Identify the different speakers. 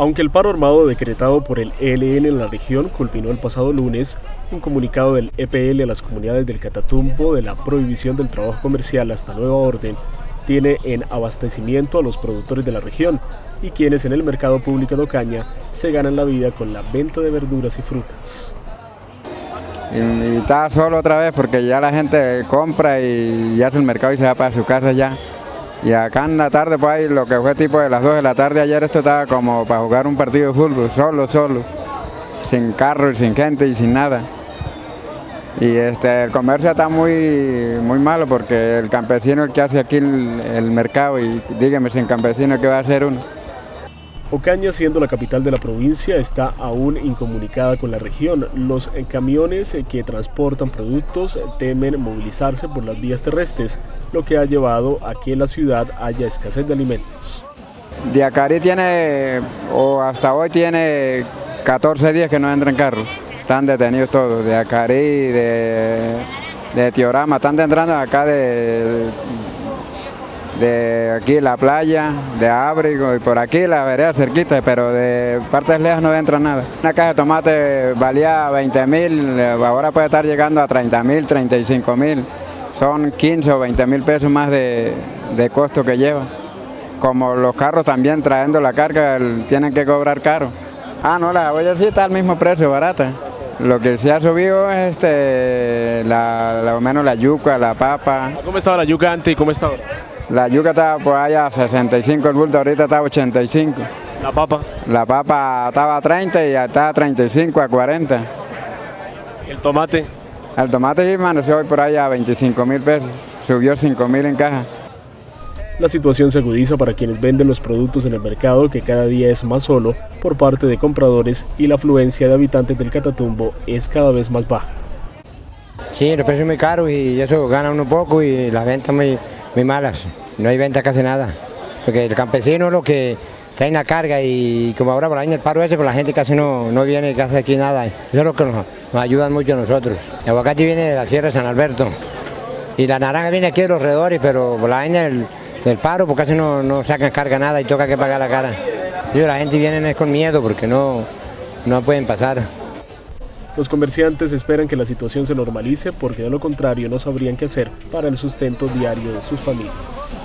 Speaker 1: Aunque el paro armado decretado por el ELN en la región culminó el pasado lunes, un comunicado del EPL a las comunidades del Catatumbo de la prohibición del trabajo comercial hasta nueva orden tiene en abastecimiento a los productores de la región y quienes en el mercado público de Ocaña se ganan la vida con la venta de verduras y frutas.
Speaker 2: Y, está solo otra vez porque ya la gente compra y hace el mercado y se va para su casa ya. Y acá en la tarde, pues lo que fue tipo de las 2 de la tarde ayer, esto estaba como para jugar un partido de fútbol, solo, solo, sin carro y sin gente y sin nada. Y este, el comercio está muy, muy malo porque el campesino el que hace aquí el, el mercado y dígame sin campesino qué va a hacer uno.
Speaker 1: Ocaña, siendo la capital de la provincia, está aún incomunicada con la región. Los camiones que transportan productos temen movilizarse por las vías terrestres, lo que ha llevado a que la ciudad haya escasez de alimentos.
Speaker 2: Diacari tiene, o hasta hoy tiene 14 días que no entran carros. Están detenidos todos, de Acari, de, de Tiorama, están entrando acá de, de aquí la playa, de Ábrigo y por aquí la vereda cerquita, pero de partes lejas no entra nada. Una caja de tomate valía 20 mil, ahora puede estar llegando a 30 mil, 35 mil. Son 15 o 20 mil pesos más de, de costo que lleva. Como los carros también trayendo la carga tienen que cobrar caro. Ah, no, la olla sí está al mismo precio, barata. Lo que se ha subido es este, la, menos la yuca, la papa.
Speaker 1: ¿Cómo estaba la yuca antes y cómo está ahora?
Speaker 2: La yuca estaba por allá a 65 el bulto, ahorita está a 85.
Speaker 1: ¿La papa?
Speaker 2: La papa estaba a 30 y ya está a 35, a 40.
Speaker 1: ¿El tomate?
Speaker 2: El tomate sí amaneció hoy por allá a 25 mil pesos, subió 5 mil en caja.
Speaker 1: La situación se agudiza para quienes venden los productos en el mercado que cada día es más solo por parte de compradores y la afluencia de habitantes del Catatumbo es cada vez más baja.
Speaker 3: Sí, los precios muy caros y eso gana uno poco y las ventas muy, muy malas. No hay venta casi nada. Porque el campesino es lo que trae la carga y como ahora por ahí en el paro ese, pues la gente casi no, no viene casi aquí nada. Eso es lo que nos, nos ayuda mucho a nosotros. El aguacate viene de la Sierra de San Alberto. Y la naranja viene aquí de los redores, pero por la vaina del, paro, pues casi no, no sacan carga nada y toca que pagar la cara. Y la gente viene con miedo porque no, no pueden pasar.
Speaker 1: Los comerciantes esperan que la situación se normalice porque de lo contrario no sabrían qué hacer para el sustento diario de sus familias.